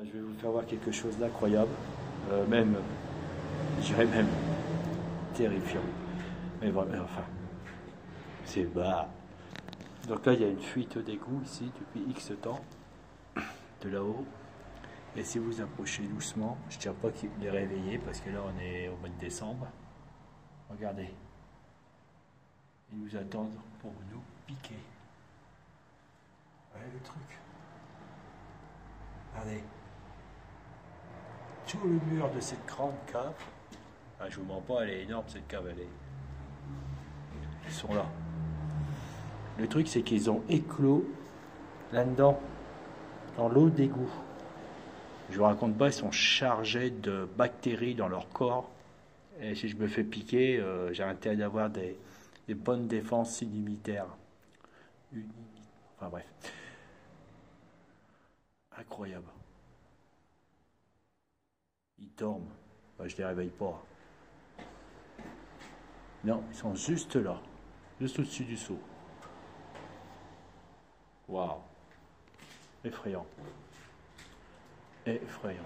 Euh, je vais vous faire voir quelque chose d'incroyable, euh, même, je dirais même terrifiant. Mais vraiment, enfin, c'est bas. Donc là, il y a une fuite d'égout ici depuis X temps, de là-haut. Et si vous approchez doucement, je ne tiens pas qu'il les réveiller parce que là, on est au mois de décembre. Regardez. Ils nous attendent pour nous piquer. Voyez le truc. Regardez. Tout le mur de cette grande cave? Ah, je vous mens pas, elle est énorme cette cave, elle est. Ils sont là. Le truc, c'est qu'ils ont éclos là-dedans, dans l'eau d'égout. Je vous raconte pas, ils sont chargés de bactéries dans leur corps. Et si je me fais piquer, euh, j'ai intérêt d'avoir des, des bonnes défenses inimitaires. Enfin bref. Incroyable. Ils dorment. je ne les réveille pas. Non, ils sont juste là. Juste au-dessus du seau. Waouh. Effrayant. Effrayant.